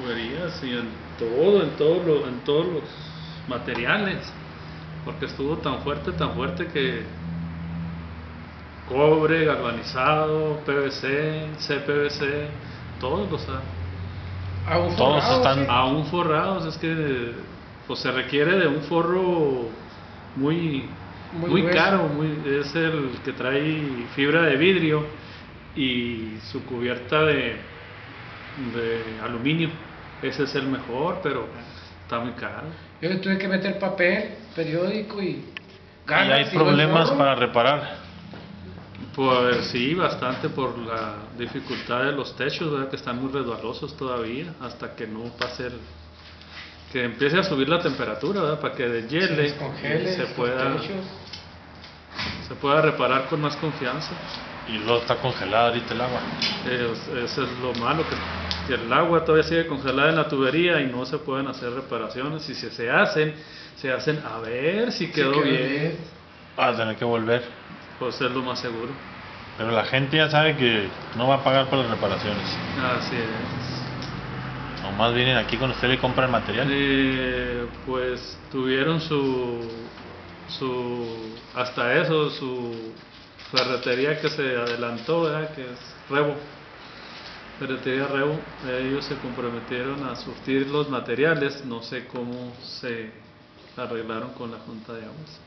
tuberías y en todo, en todo lo, en todos los materiales, porque estuvo tan fuerte, tan fuerte que cobre, galvanizado, PVC, CPVC, todos los ha- Aún Todos forrados, están- ¿sí? aún forrados, es que pues se requiere de un forro muy Muy muy, caro, muy, es el que trae fibra de vidrio y su cubierta de, de aluminio. Ese es el mejor, pero está muy caro. Yo le tuve que meter papel, periódico y Y ganas, hay y problemas para reparar. Pues sí, bastante por la dificultad de los techos, ¿verdad? que están muy resbalosos todavía, hasta que no pase el... que empiece a subir la temperatura, ¿verdad? para que deshiele y se pueda, techos. se pueda reparar con más confianza. Y luego está congelada ahorita el agua. Es- eso es lo malo, que, el agua todavía sigue congelada en la tubería y no se pueden hacer reparaciones. Y si se hacen, se hacen a ver si Sí, quedó bien, Va a tener que volver. pues es lo más seguro. Pero la gente ya sabe que no va a pagar por las reparaciones. Así es. Nomás vienen aquí con usted y compran material. Eh, pues tuvieron su, su, hasta eso, su ferretería que se adelantó, ¿verdad? que es Rebo. Ferretería Rebo, ellos se comprometieron a surtir los materiales, no sé cómo se arreglaron con la Junta de Aguas.